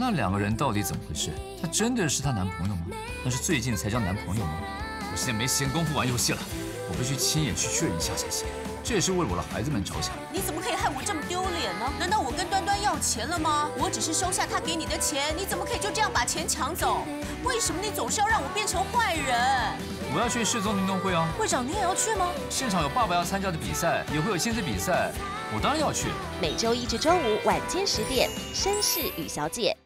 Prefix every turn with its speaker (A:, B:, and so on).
A: 那两个人到底怎么回事？他真的是她男朋友吗？那是最近才交男朋友吗？我现在没闲工夫玩游戏了我必须亲眼去确认一下才行。这也是为我的孩子们着想。
B: 你怎么可以害我这么丢脸呢？难道我跟端端要钱了吗？我只是收下他给你的钱你怎么可以就这样把钱抢走？为什么你总是要让我变成坏人？
A: 我要去市中运动会啊。
B: 会长你也要去吗？
A: 现场有爸爸要参加的比赛也会有亲子比赛我当然要去。
C: 每周一至周五晚间十点绅士与小姐。